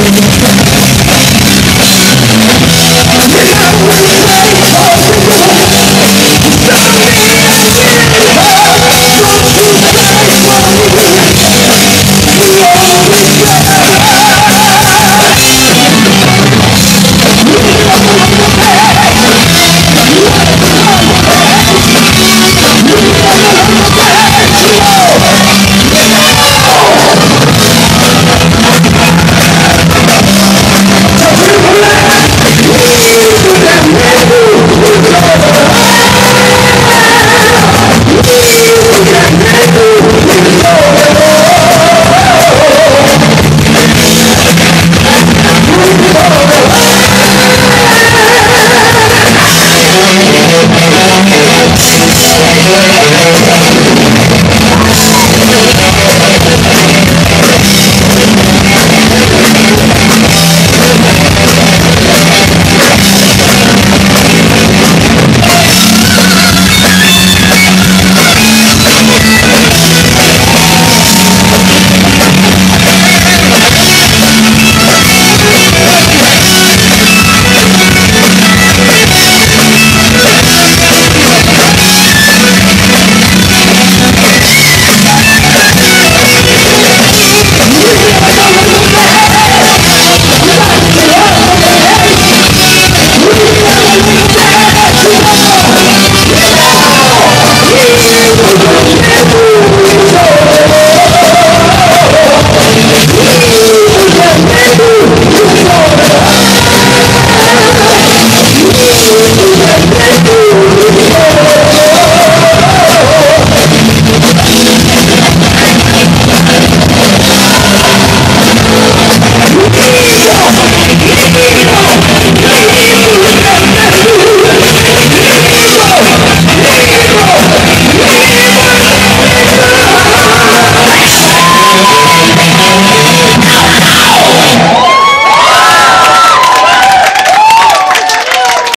Oh, my God.